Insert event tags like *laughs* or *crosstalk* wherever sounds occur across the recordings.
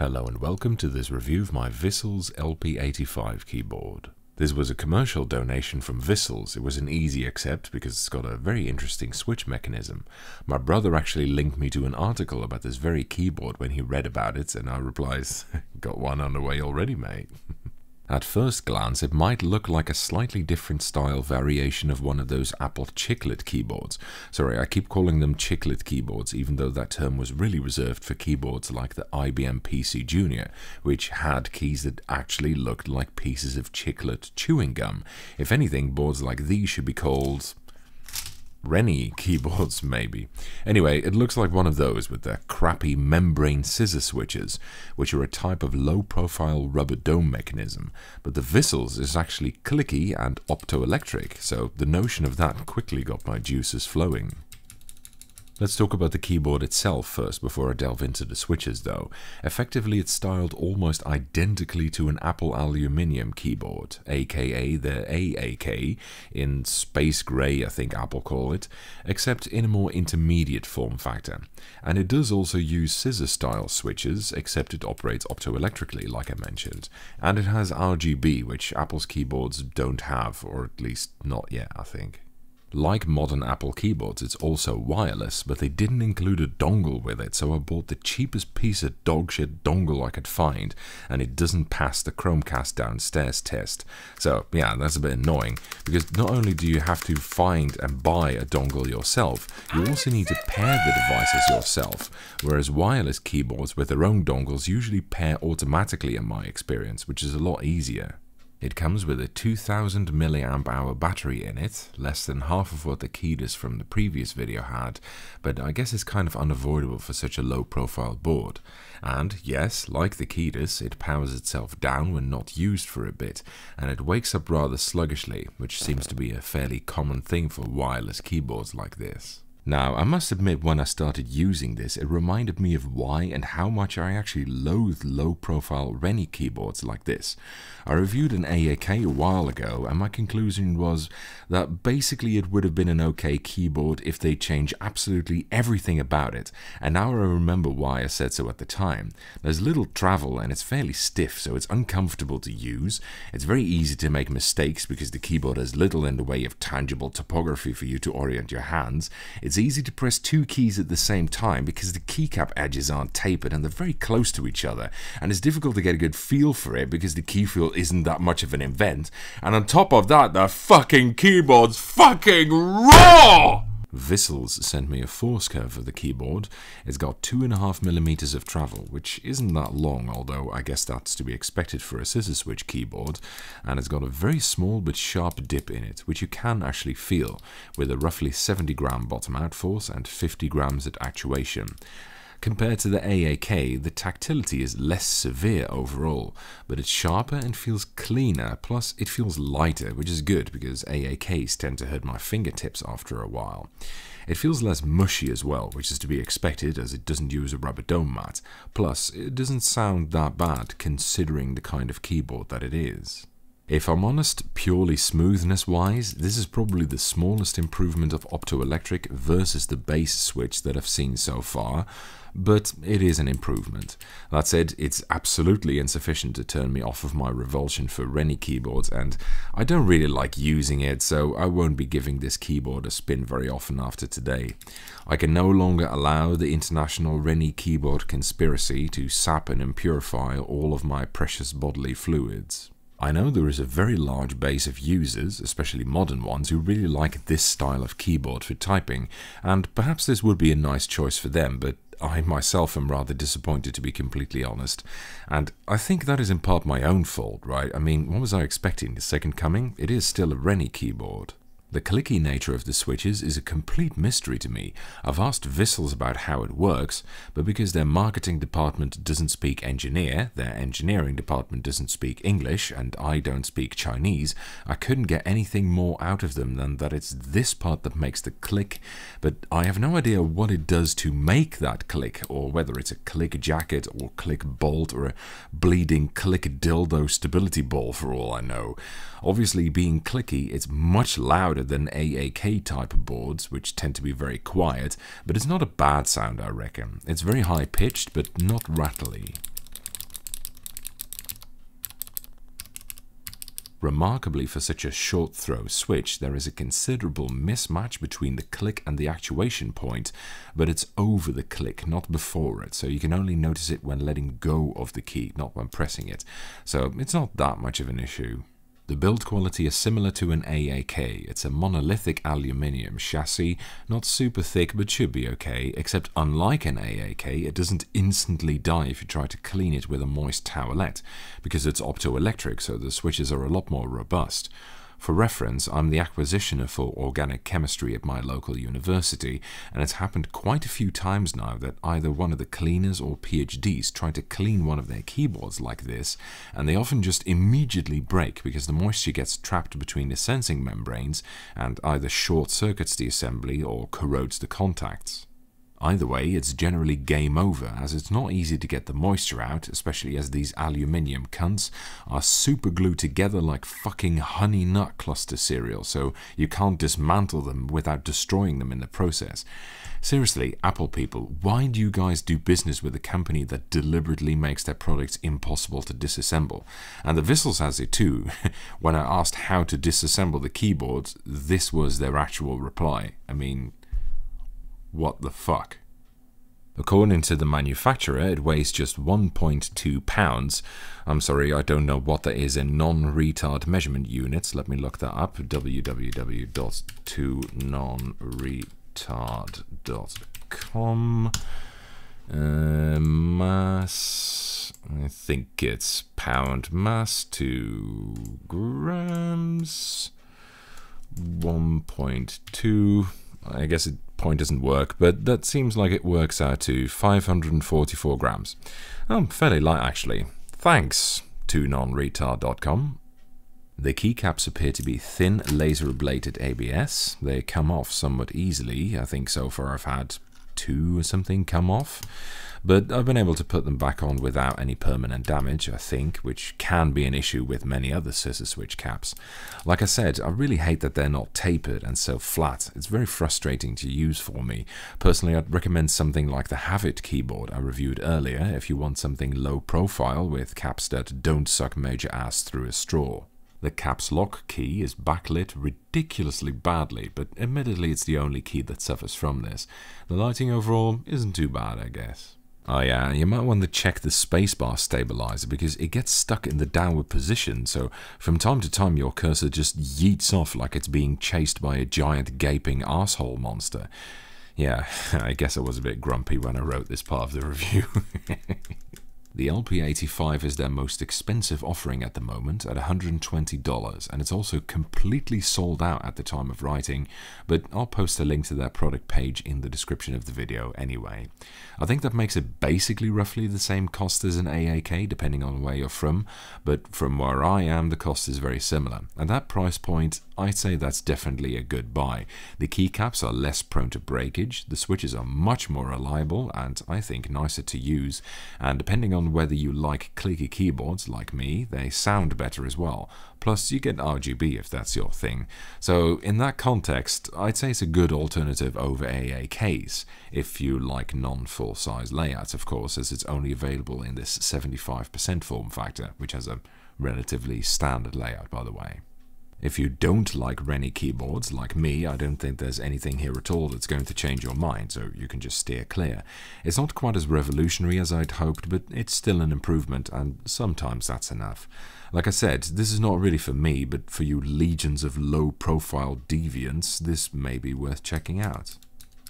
Hello and welcome to this review of my Vissles LP85 keyboard. This was a commercial donation from Vissles. It was an easy accept because it's got a very interesting switch mechanism. My brother actually linked me to an article about this very keyboard when he read about it and I replies, *laughs* got one on the way already mate. *laughs* At first glance, it might look like a slightly different style variation of one of those Apple chiclet keyboards. Sorry, I keep calling them chiclet keyboards, even though that term was really reserved for keyboards like the IBM PC Junior, which had keys that actually looked like pieces of chiclet chewing gum. If anything, boards like these should be called Rennie keyboards, *laughs* maybe. Anyway, it looks like one of those with their crappy membrane scissor switches, which are a type of low-profile rubber dome mechanism. But the Vissles is actually clicky and optoelectric, so the notion of that quickly got my juices flowing. Let's talk about the keyboard itself first before I delve into the switches though. Effectively it's styled almost identically to an Apple aluminium keyboard, aka the AAK, in space grey I think Apple call it, except in a more intermediate form factor. And it does also use scissor style switches, except it operates optoelectrically like I mentioned. And it has RGB, which Apple's keyboards don't have, or at least not yet I think. Like modern Apple keyboards, it's also wireless, but they didn't include a dongle with it, so I bought the cheapest piece of dogshit dongle I could find, and it doesn't pass the Chromecast downstairs test. So, yeah, that's a bit annoying, because not only do you have to find and buy a dongle yourself, you also need to pair the devices yourself, whereas wireless keyboards with their own dongles usually pair automatically in my experience, which is a lot easier. It comes with a 2000 mAh battery in it, less than half of what the Keydous from the previous video had, but I guess it's kind of unavoidable for such a low profile board. And yes, like the Keydous, it powers itself down when not used for a bit, and it wakes up rather sluggishly, which seems to be a fairly common thing for wireless keyboards like this. Now, I must admit when I started using this, it reminded me of why and how much I actually loathe low-profile Rennie keyboards like this. I reviewed an AAK a while ago, and my conclusion was that basically it would have been an okay keyboard if they changed absolutely everything about it, and now I remember why I said so at the time. There's little travel and it's fairly stiff, so it's uncomfortable to use. It's very easy to make mistakes because the keyboard has little in the way of tangible topography for you to orient your hands. It's easy to press two keys at the same time because the keycap edges aren't tapered and they're very close to each other, and it's difficult to get a good feel for it because the key feel isn't that much of an event, and on top of that, the fucking keyboard's fucking raw! Vissles sent me a force curve of the keyboard. It's got 2.5mm of travel, which isn't that long, although I guess that's to be expected for a scissor switch keyboard, and it's got a very small but sharp dip in it, which you can actually feel, with a roughly 70 gram bottom out force and 50 grams at actuation. Compared to the AAK, the tactility is less severe overall, but it's sharper and feels cleaner, plus it feels lighter, which is good because AAKs tend to hurt my fingertips after a while. It feels less mushy as well, which is to be expected as it doesn't use a rubber dome mat, plus it doesn't sound that bad considering the kind of keyboard that it is. If I'm honest, purely smoothness wise, this is probably the smallest improvement of optoelectric versus the base switch that I've seen so far, but it is an improvement. That said, it's absolutely insufficient to turn me off of my revulsion for Rennie keyboards, and I don't really like using it, so I won't be giving this keyboard a spin very often after today. I can no longer allow the international Rennie keyboard conspiracy to sap and impurify all of my precious bodily fluids. I know there is a very large base of users, especially modern ones, who really like this style of keyboard for typing, and perhaps this would be a nice choice for them, but I myself am rather disappointed to be completely honest. And I think that is in part my own fault, right? I mean, what was I expecting? The second coming? It is still a Rennie keyboard. The clicky nature of the switches is a complete mystery to me. I've asked Vissles about how it works, but because their marketing department doesn't speak engineer, their engineering department doesn't speak English, and I don't speak Chinese, I couldn't get anything more out of them than that it's this part that makes the click, but I have no idea what it does to make that click, or whether it's a click jacket, or click bolt, or a bleeding click dildo stability ball for all I know. Obviously, being clicky, it's much louder louder than AAK type boards, which tend to be very quiet, but it's not a bad sound, I reckon. It's very high pitched, but not rattly. Remarkably for such a short throw switch, there is a considerable mismatch between the click and the actuation point, but it's over the click, not before it, so you can only notice it when letting go of the key, not when pressing it. So it's not that much of an issue. The build quality is similar to an AAK. It's a monolithic aluminium chassis, not super thick but should be okay, except unlike an AAK, it doesn't instantly die if you try to clean it with a moist towelette, because it's optoelectric so the switches are a lot more robust. For reference, I'm the acquisitioner for organic chemistry at my local university, and it's happened quite a few times now that either one of the cleaners or PhDs try to clean one of their keyboards like this, and they often just immediately break because the moisture gets trapped between the sensing membranes and either short circuits the assembly or corrodes the contacts. Either way, it's generally game over, as it's not easy to get the moisture out, especially as these aluminium cunts are super glued together like fucking honey nut cluster cereal, so you can't dismantle them without destroying them in the process. Seriously, Apple people, why do you guys do business with a company that deliberately makes their products impossible to disassemble? And the Vissles has it too. *laughs* when I asked how to disassemble the keyboards, this was their actual reply. I mean, what the fuck? According to the manufacturer, it weighs just 1.2 pounds. I'm sorry, I don't know what that is in non-retard measurement units. Let me look that up. www.2nonretard.com. Uh, mass, I think it's pound mass, to grams, 1.2. I guess it point doesn't work, but that seems like it works out to 544 grams. Oh, fairly light actually. Thanks to nonretard.com. The keycaps appear to be thin laser ablated ABS. They come off somewhat easily. I think so far I've had two or something come off but I've been able to put them back on without any permanent damage, I think, which can be an issue with many other scissor switch caps. Like I said, I really hate that they're not tapered and so flat. It's very frustrating to use for me. Personally, I'd recommend something like the Havit keyboard I reviewed earlier if you want something low profile with caps that don't suck major ass through a straw. The caps lock key is backlit ridiculously badly, but admittedly it's the only key that suffers from this. The lighting overall isn't too bad, I guess. Oh yeah, you might want to check the spacebar stabilizer because it gets stuck in the downward position, so from time to time your cursor just yeets off like it's being chased by a giant gaping asshole monster. Yeah, *laughs* I guess I was a bit grumpy when I wrote this part of the review. *laughs* The LP85 is their most expensive offering at the moment at $120 and it's also completely sold out at the time of writing, but I'll post a link to their product page in the description of the video anyway. I think that makes it basically roughly the same cost as an AAK depending on where you're from, but from where I am the cost is very similar. At that price point, I'd say that's definitely a good buy. The keycaps are less prone to breakage, the switches are much more reliable and I think nicer to use, and depending whether you like clicky keyboards like me, they sound better as well. Plus, you get RGB if that's your thing. So, in that context, I'd say it's a good alternative over AAKs, if you like non full size layouts, of course, as it's only available in this 75% form factor, which has a relatively standard layout, by the way. If you don't like Rennie keyboards, like me, I don't think there's anything here at all that's going to change your mind, so you can just steer clear. It's not quite as revolutionary as I'd hoped, but it's still an improvement, and sometimes that's enough. Like I said, this is not really for me, but for you legions of low-profile deviants, this may be worth checking out.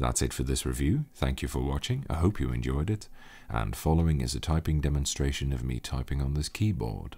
That's it for this review. Thank you for watching. I hope you enjoyed it. And following is a typing demonstration of me typing on this keyboard.